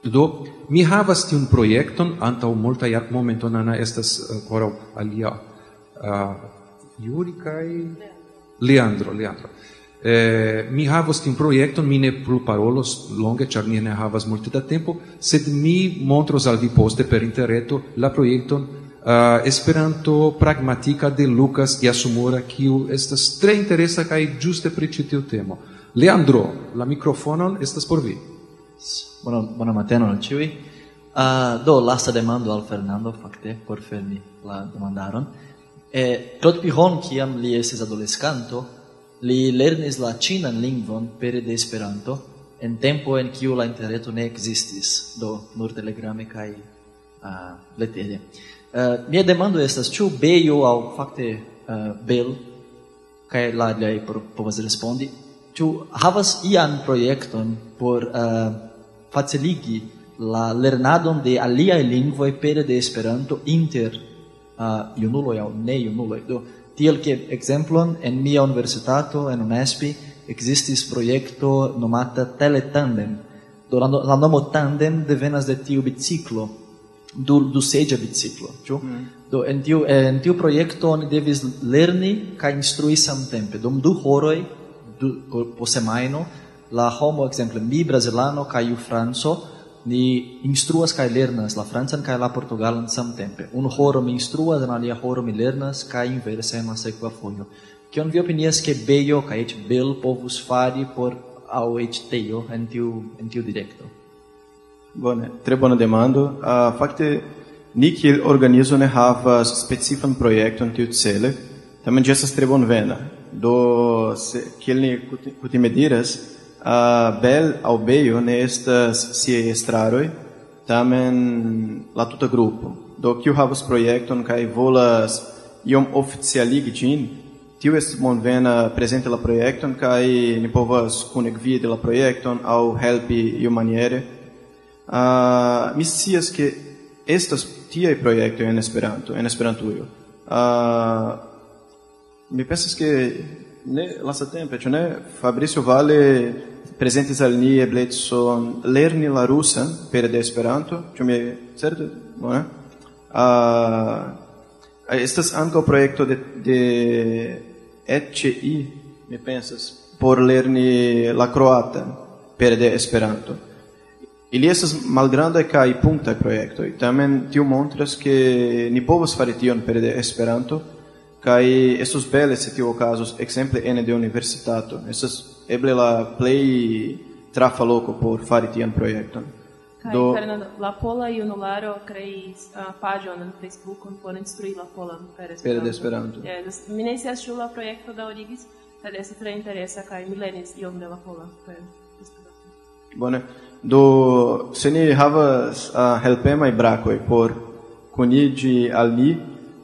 Do, mi havas tiun projekton, antau multa iar momento, nana estas uh, alia uh, Iuri kai... Leandro, Leandro. Eh, mi havas tiun projekton, mi ne plu parolos longe, ĉar mi ne havas multe da tempo, sed mi montros al vi poste per interreto la projekton uh, Esperanto pragmatica de Lucas Yasumura, kiu estas tre interesa kaj ĝuste pri ĉi tiu temo. Leandro, la mikrofonon estas por vi. Bona, bona mateno al ĉiuj. Uh, do, lasta demando al Fernando, fakte, por fermi la demandaron. E, Claude Piron, kiam li estis adolescanto, li lernis la cinan lingvon pere de Esperanto, en tempo en kiu la interreto ne ekzistis, do nur telegrame kaj uh, letere. Eh, uh, mia demando estas ĉu beio aŭ fakte uh, Bel kaj la aliaj povas respondi ĉu havas ian proiecton por uh, faciligi la lernadon de aliaj lingvoj pere de Esperanto inter uh, junuloj aŭ ne junuloj do tiel ke exemplon en mia universitato en unespi existis proiecto nomata Teletandem. Do la, la nomo Tandem devenas de tiu biciclo du, du sedia biciclo, ĉu? Mm. Do en tiu en tiu proiecto oni devis lerni ca instrui samtempe dum du horoi du po, po semaino la homo exemple mi brasilano kai iu franco ni instruas kaj lernas la francan kai la portugalan samtempe. un horo mi instruas, en alia horo mi lernas kai inverse en la sekva fojo. Kion vi opinias ke bejo kai et bel povus fari por au et teio en tiu en tiu directo? Bone, tre bona demando. Uh, fakte ni kiel organizo ne havas specifan projekton tiu cele, tamen ĝi estas tre bonvena. Do se, kiel ni kutime diras, uh, Bel au beio ne estas si estraroj, tamen la tuta grupo. Do kiu havas projekton kaj volas iom oficialigi ĝin, tiu est bonvena prezente la projekton kaj ni povas kunikvidi la projekton aŭ helpi iomaniere. maniere Uh, mi scias ke estas tiaj projektoj en Esperanto, en Esperantujo. Uh, mi pensas ke ne lastatempe, ĉu ne, Fabricio Vale presentis al ni eblecon lerni la rusan pere de Esperanto, ĉu mi certe? Bone. Uh, estas ankaŭ projekto de, de ECI, mi pensas, por lerni la croata per de Esperanto. Ili estas malgrandaj kaj punktaj projektoj, tamen tiu montras ke ni povas fari tion per de Esperanto kaj estos bele se tiu okazos ekzemple ene de universitato. Estas eble la plej trafa loko por fari tian projekton. Kaj Do... Fernando, la pola junularo kreis uh, paĝon en Facebook por instrui la polan per Esperanto. Per Esperanto. Yes, mi ne scias ĉu la projekto daŭrigis, sed estas tre interesa kaj mi lernis iom de la pola per Esperanto. Bone. Do se ni havas uh, helpemaj brakoj por kuniĝi al ni,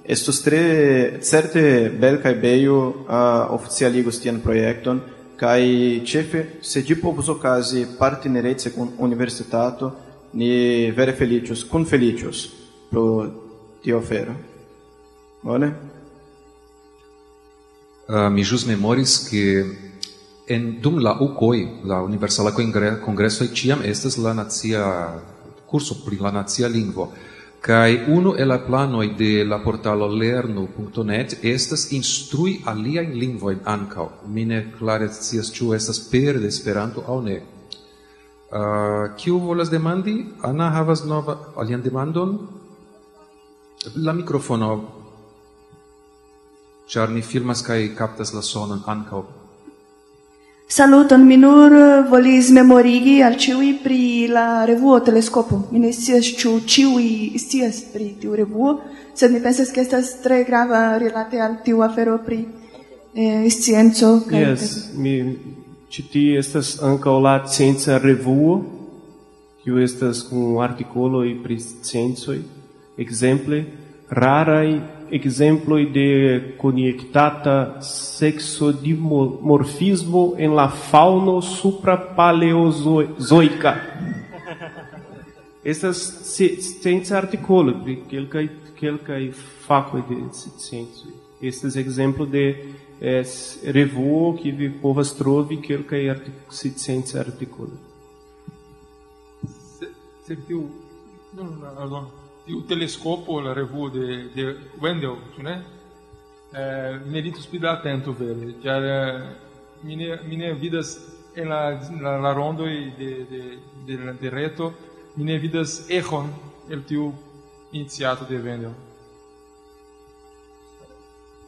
estos tre certe Belkaj a uh, oficialigus tian projekton kai chefe se di povos okazi partnerece kun universitato, ni vere felicios kun felicios pro tiu ofero. Bone? Uh, mi jus memoris ke en dum la UCOI, la Universala Congresso, ciam estas la nacia curso pri la nacia lingvo. Kai uno e la plano de la portalo lernu.net estas instrui alia in lingvo in ankaŭ. mine klare scias ĉu estas per de Esperanto aŭ ne. Ah, uh, kiu volas demandi? Ana havas nova alian demandon. La mikrofono ĉar ni filmas kaj kaptas la sonon ankaŭ Saluton, mi nur volis memorigi al ciui pri la revuo telescopo. Mi ne scias ciu ciui scias pri tiu revuo, sed mi pensas che estas tre grava relate al tiu afero pri eh, scienzo. Yes, mi citi tie estas ankaŭ la scienza revuo, kiu estas kun articoloi pri sciencoj, exemple, rarai exemplo de conectata sexodimorfismo em la fauna suprapaleozoica. Essas ciências articulam, que é faco de ciência. Esses exemplos de eh, é, revuo que o povo trove, quelca ciência articula. Você viu? Não, não, não. il telescopo, la revue de, de Wendell, né? Eh, mi dito spida attento, vele, chiar eh, mine, mine vidas en la, la, la rondo de, de, de, de reto, mine vidas Echon, el tiu iniziato de Wendell.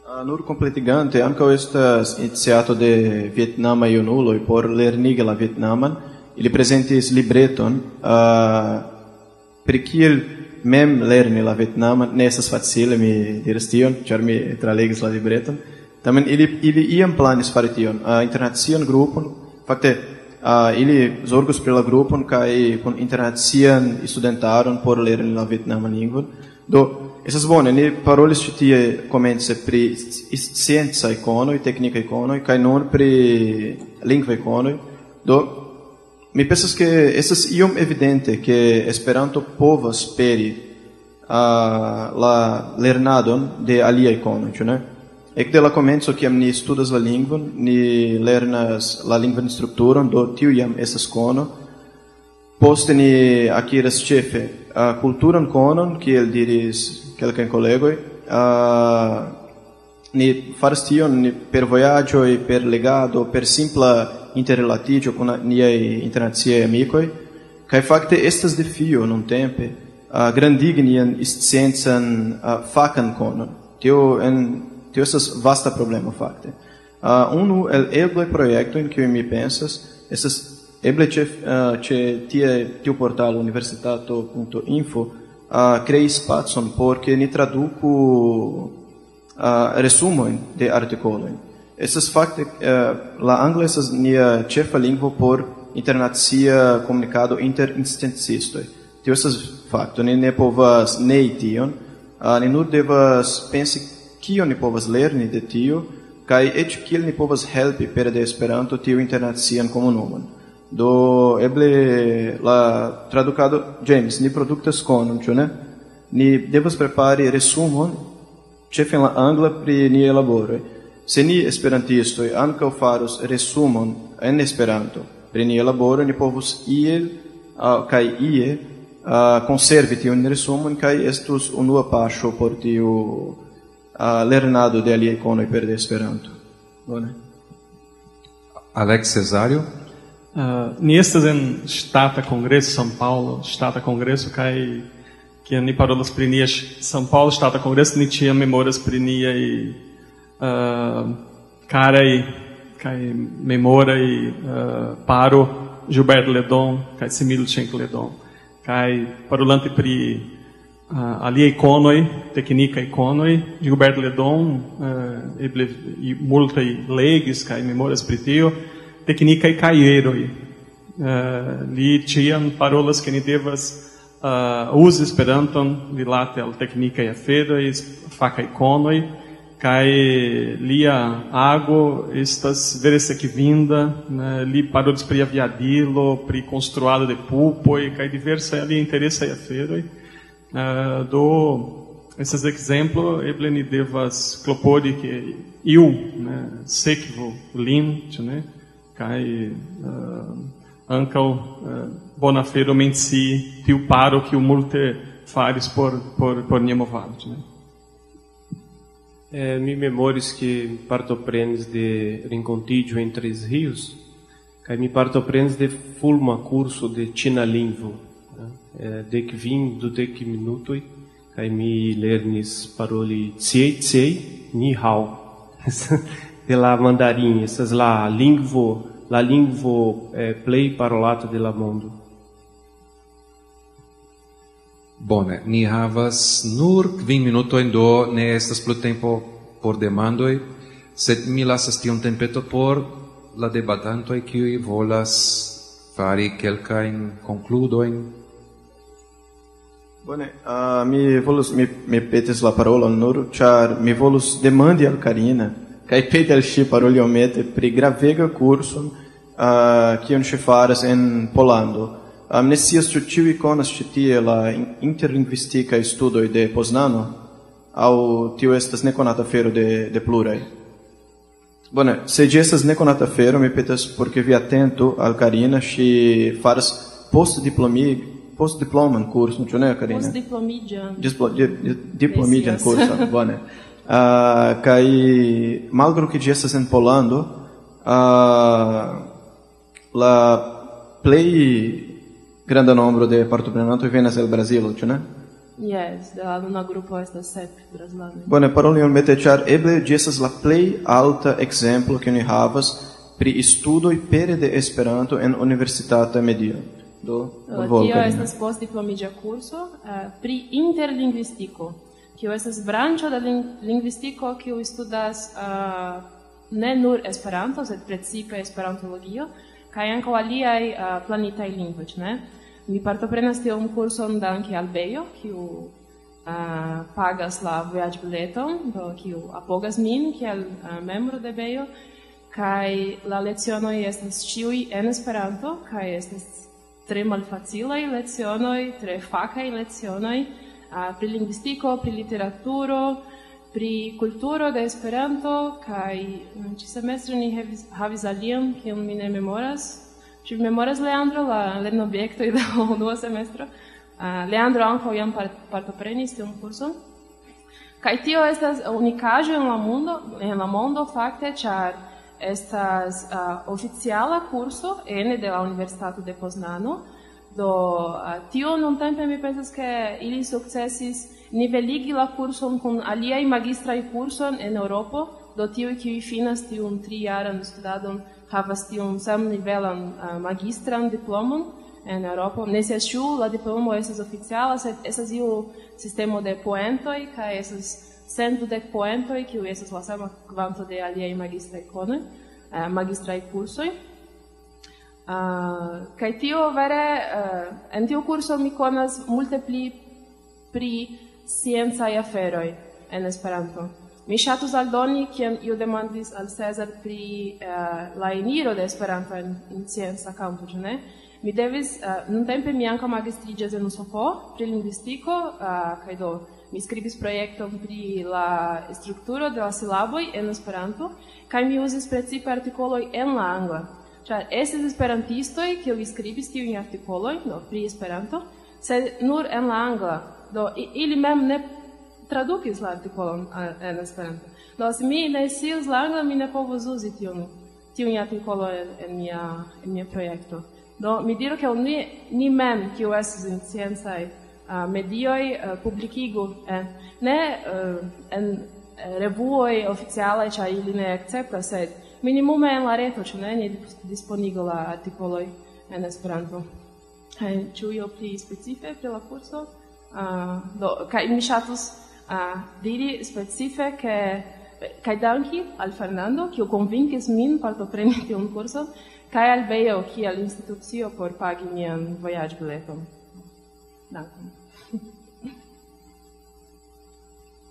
Uh, nur completigante, anca estas iniziato de Vietnama iunuloi por lernige la Vietnaman, ili presentis libreton, ah, uh, per kiel mem lerni la Vietnama ne estas facile mi diras tion, ĉar mi tralegis la libreton. Tamen ili ili iam planis fari tion, uh, internacian grupon, fakte uh, ili zorgus pri la grupon kaj kun internacian studentaron por lerni la Vietnaman lingvon. Do Esas bone, ni parolis ĉi tie komence pri scienca ikonoj, teknika ikonoj kaj nun pri lingva ikonoj. Do Mi pensas que estas iom evidente que Esperanto povas peri uh, la lernadon de alia icono, ĉu ne? Ekde la komenco kiam ni studas la lingvon, ni lernas la lingvan strukturon, do tiu jam estas kono. Poste ni akiras ĉefe uh, kulturan konon, kiel diris kelkaj kolegoj. Uh, ni faras tion ni per vojaĝoj, per legado, per simpla interrelatigio con niaj internaziei amicoi, kaj fakte estas defio nuntempe uh, grandignian sciencan uh, fakan konon. Tio en tio estas vasta problema fakte. Uh, unu el eble projektoj in kiuj mi pensas estas eble ĉe uh, ĉe tie tiu portalo universitato.info uh, krei spacon por ke ni traduku uh, resumojn de artikolojn. Estas fakte uh, eh, la angla estas nia ĉefa lingvo por internacia comunicado inter instancistoj. Tio estas fakto. Ni ne povas nei tion, ah, uh, ni nur devas pensi kio ni povas lerni de tio kaj eĉ kiel ni povas helpi per de Esperanto tiu internacian komunumon. Do eble la tradukado James ni produktas konon, ĉu ne? Ni devas prepari resumon ĉefe en la angla pri ni laboroj. Se ni esperantistoj ankaŭ faros resumon en Esperanto pri nia laboro, ni povus iel uh, kaj ie uh, konservi tiun resumon kaj estus unua paŝo por tiu uh, lernado de aliaj konoj per de Esperanto. Bone. Alex Cesario. Uh, ni estas en Ŝtata Kongreso São Paulo, Ŝtata Kongreso kaj kiam ni parolas pri nia São Paulo Ŝtata Kongreso, ni ĉiam memoras pri niaj uh, carai kai memorai uh, paro Gilberto Ledon kai Similo Chenko Ledon kai parolante pri uh, ali iconoi tecnica iconoi Gilberto Ledon uh, eble multa legs kai memorias pri tio tecnica e caieroi uh, li ciam parolas che ni devas uh, usi Esperanton rilate al technicae aferoi, facae conoi, kai lia ago estas vere sekvinda né, li parolis pri aviadilo pri konstruado de pulpoi kai diversa ali interesa e aferoi uh, do esses exemplo eble ni devas clopodi que iu né? Sekvo lin né kai uh, ancao uh, bona fero mensi tiu paro que o multe faris por por por niemovado né É, mi memoris que partoprenes de rencontidio em Três Rios, kai mi partoprenes de fulma curso de China lingvo, é, dec vim do dec minutoi, kai mi lernis paroli tsiei tsiei ni hao, de la mandarim, essas la lingvo, la lingvo é, play parolata de la mondo. Bone, ni havas nur kvin minutojn do ne estas plu tempo por demandoj, sed mi lasas tion tempeto por la debatantoj kiuj volas fari kelkajn konkludojn. Bone, uh, mi volus mi mi petis la parolon nur ĉar mi volus demandi al Karina kaj peti al ŝi paroliomete pri gravega kurso uh, kiun ŝi faras en Pollando. Amnesias ĉu ĉiuj konas ĉi tie la interlingvistikaj studoj de Poznano, au tio estas nekonata fero de, de pluraj. Bone, se ĝi estas nekonata fero, mi petas porque vi atento al Karina ŝi faras post-diplomi, post-diploman curso, ĉu ne, Karina? Post-diplomiĝan. Diplomiĝan curso, bone. Uh, kaj malgro ke ĝi estas en Pollando, uh, la plej granda nombro de partoprenantoj venas el Brazilo, ĉu ne? Yes, la nuna grupo estas sep brazilanoj. Bone, parolu iom mete ĉar eble ĝi estas la plej alta ekzemplo ke ni havas pri studoj pere de Esperanto en universitata medio. Do, uh, tio estas postdiplomiĝa kurso uh, pri interlingvistiko, kiu estas branĉo de ling lingvistiko kiu studas uh, ne nur Esperanto, sed precipe Esperantologio, kaj ankaŭ aliaj uh, planitaj lingvoj, ne? Mi partoprenas tiom kurson danke al Bejo, kiu uh, pagas la vojaĝbileton, do kiu apogas min kiel uh, membro de Bejo, kaj la lecionoj estas ĉiuj en Esperanto kaj estas tre malfacilaj lecionoj, tre fakaj lecionoj uh, pri lingvistiko, pri literaturo, pri kulturo de Esperanto kaj mm, ĉi semestre ni havis, havis alian kiun mi ne memoras. Ĉu memoras Leandro la lernobjektoj de la unua semestro? Uh, Leandro ankaŭ jam part partoprenis tiun kurson. Kaj tio estas unikaĵo en la mondo, en la mondo fakte, ĉar estas uh, oficiala kurso ene de la Universitato de Poznano, do uh, tio nuntempe mi pensas ke ili sukcesis niveligi la curson kun aliaj magistraj kurson en Europo, do tiuj kiuj finas tiun trijaran studadon havas tiun samnivelan uh, magistran diplomon en Europo. Ne se ĉu la diplomo estas oficiala, sed estas iu sistemo de poentoj kaj estas centdek poentoj kiuj estas la sama kvanto de aliaj magistraj konoj, uh, magistraj kursoj. Uh, kaj tio vere, uh, en tiu kurso mi konas multe pli pri sciencaj aferoi en Esperanto. Mi ŝatus aldoni, kiam iu demandis al Cesar pri uh, la eniro de Esperanto en, en scienca campo, ĉu ne? Mi devis, uh, nuntempe mi ankaŭ magistriĝas en Usofo pri lingvistiko, uh, kaj do mi skribis projekton pri la strukturo de la silaboj en Esperanto, kaj mi uzis precipe artikoloj en la angla. Ĉar estis esperantistoj, kiuj skribis tiujn artikolojn no, pri Esperanto, sed nur en la angla. Do ili mem ne tradukis la artikolon en Esperanto. Do se mi ne scius la angla, mi ne povus uzi tiun tiun artikolon en mia en mia projekto. Do mi diru ke ni ni mem kiu estas en sciencaj uh, medioj uh, publikigu eh, ne uh, en revuoj oficialaj ĉar ili ne akceptas, sed minimume en la reto, ĉu ne ni disponigu la artikoloj en Esperanto kaj ĉu io pli specife pri la kurso uh, do kaj mi ŝatus uh, diri specife ke kaj danki al Fernando kiu konvinkis min partopreni tiun kurson kaj al Beo kiel institucio por pagi mian vojaĝbileton dankon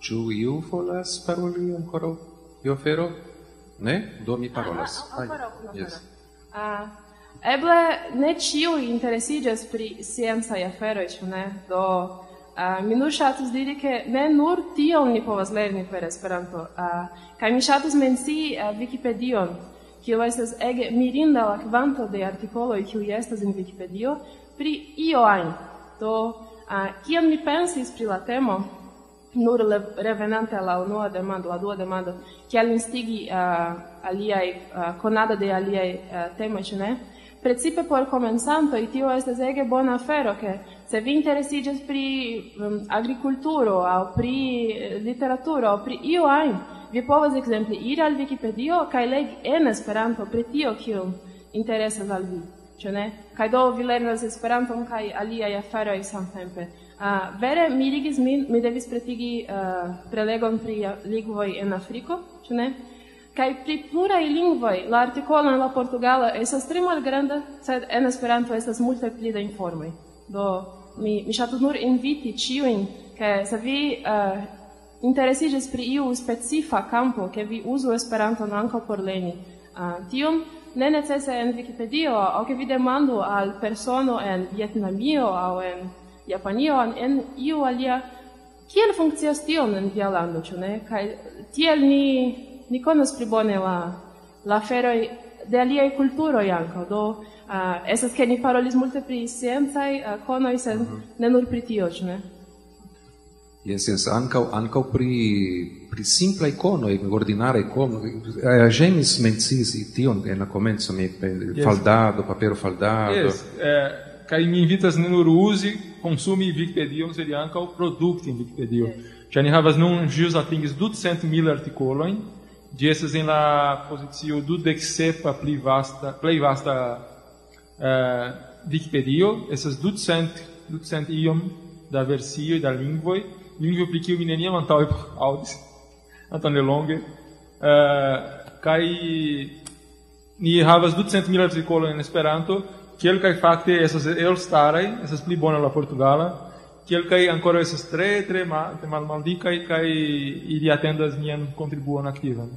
Ĉu iu volas paroli ankoraŭ Iofero? Ne? Do mi parolas. Ah, ah, ah, ah, ah, ah, ah, ah, ah, Eble ne ĉiu interesiĝas pri sciencaj aferoj, ĉu ne? Do uh, mi nur ŝatus diri ke ne nur tion ni povas lerni per Esperanto. Uh, kaj mi ŝatus mencii uh, eh, Wikipedion, kiu estas ege mirinda la kvanto de artikoloj kiuj estas en Wikipedio pri io ajn. Do uh, kiam mi pensis pri la temo, nur revenante alla unua demando, la dua demando, kiel instigi uh, aliaj uh, konado de aliaj uh, temoj, ĉu ne? precipe por comensantoj tio estas ege bona afero ke se vi interesiĝas pri um, agrikulturo aŭ pri eh, literaturo aŭ pri io ajn vi povas ekzemple iri al Wikipedio kaj legi en Esperanto pri tio kio interesas al vi ĉu ne? Kaj do vi lernas Esperanton kaj aliaj aferoj samtempe. Uh, vere mirigis min mi devis pretigi uh, prelegon pri lingvoj en Afriko ĉu ne? Kaj pri pluraj lingvoj la artikolo en la portugala estas tre malgranda, sed en Esperanto estas multe pli da informoj. Do mi mi ŝatus nur inviti ĉiujn, ke se vi eh, uh, interesiĝas pri iu specifa kampo, ke vi uzu Esperanton ankaŭ por lerni. Uh, eh, tion ne necese en Wikipedio, aŭ ke vi demandu al persono en Vietnamio aŭ en Japanio, en iu alia kiel funkcias tion en via lando, ĉu ne? Kaj tiel ni ni conos pli bone la la aferoj de aliaj kulturoj ankaŭ do uh, esas ke ni parolis multe pri sciencaj uh, konoj sen mm -hmm. ne nur pri tio ĉu ne Yes, yes, ankaŭ ankaŭ pri pri simpla icono, ordinare icono. Eh, Gemis mencis tion en la comenzo, mi eh, yes. faldado, papero faldado. Yes, eh, kai mi invitas ne nur usi, consumi Wikipedia, seria ankaŭ produkti en Wikipedio. Ĉar yes. ni havas nun ĵus atingis ducent mil artikolojn Ĝi estas en la pozicio dudeksepa pli vasta, plej vasta eh, uh, Wikipedio, estas ducent, ducent iom da versioj da lingvoj, lingvo pri kiu mi neniam antaŭe aŭdis, antaŭ nelonge. Uh, eh, kaj ni havas ducent mil artikolojn en Esperanto, kelkaj fakte estas elstaraj, estas pli bona la portugala, quelcae ancora estas tre tre mal, mal maldicaj kaj ili atendas mian kontribuon aktivan.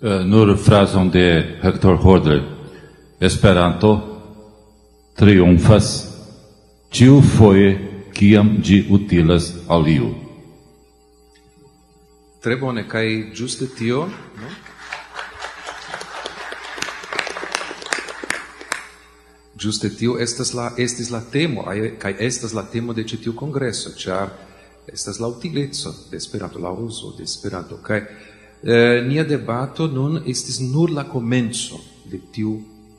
Uh, eh, nur frazon de Hector Hodler. Esperanto triumfas tiu foje kiam ĝi utilas al iu. Tre bone kaj ĝuste tio Giuste tio estas la estis la temo kaj estas la temo de ĉi tiu kongreso, ĉar estas la utileco de Esperanto, la uzo de Esperanto kaj eh, nia debato nun estis nur la komenco de tiu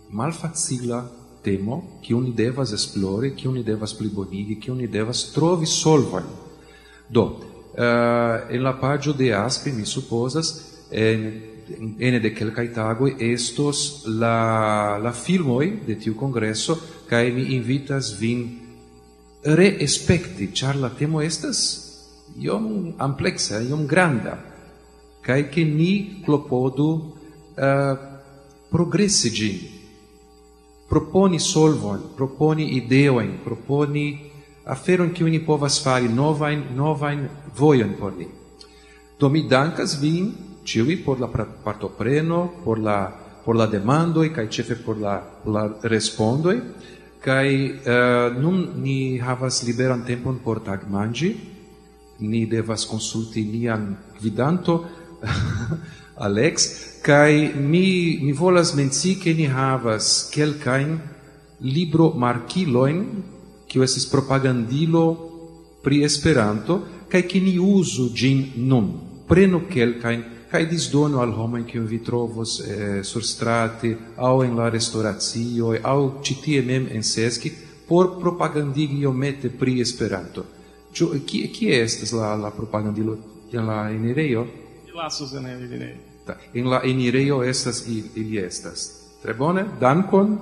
malfacila temo kiun ni devas esplori, kiun ni devas plibonigi, kiun ni devas trovi solvojn. Do, eh, en la paĝo de Aspe mi supozas en ene de quelcae tagoi estos la la filmoi de tiu kongreso cae mi invitas vin re-especti, char la temo estas iom ampleksa iom granda cae ke ni klopodu eh, uh, progressi gin, proponi solvon proponi ideoin, proponi aferon kiu ni povas fari novain, novain voion por ni. Do mi dankas vin ciui por la partopreno, por la por la demandoi cae cefe por la por la respondoi, cae uh, nun ni havas liberan tempon por tag mangi, ni devas consulti nian gvidanto Alex cae mi mi volas menci che ni havas quelcain libro markilojn kiu esis propagandilo pri Esperanto cae che ni usu gin nun. Prenu quelcain kaj disdono al homoj kiu vi trovos eh, surstrate au in la restauratio, au citie mem en Sesc por propagandigi iomete pri Esperanto. Ĉu chi, kie estas la la propagandilo in la enirejo? Lasos en la enirejo. La enireio estas ili estas. Tre bone, dankon.